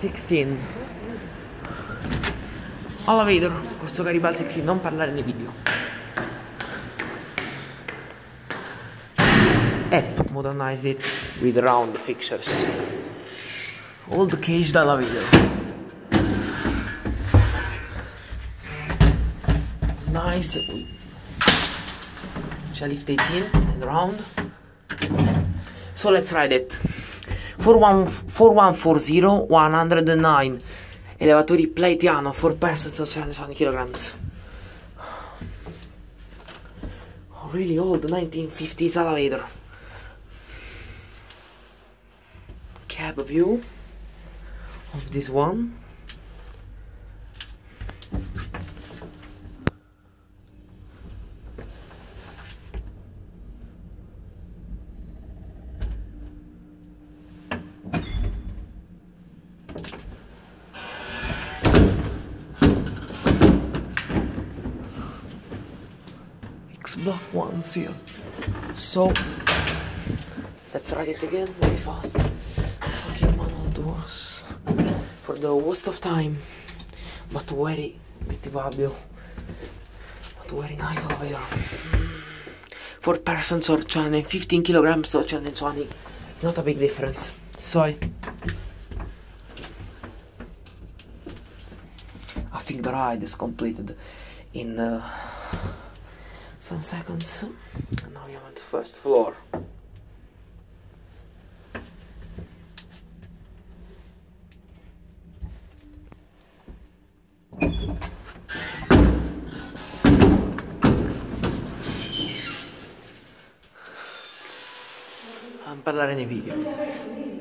16 Elevator, questo Garibaldi 16, non parlare nei video App, modernize it. With round fixtures Old cage elevator Nice. Cealift 18 and round. So let's ride it 4140 109 elevatori Plaitano 4 persons 220 kilograms. Oh, really old 1950s elevator. Cab view of this one X block ones here. So let's ride it again very fast. Fucking manual doors. For the worst of time. But very vibio. But very nice over here. For persons or channel, 15 kilograms or channel 20. It's not a big difference. So I think the ride is completed in uh, some seconds. And now we are on the first floor. Non parlare nei video.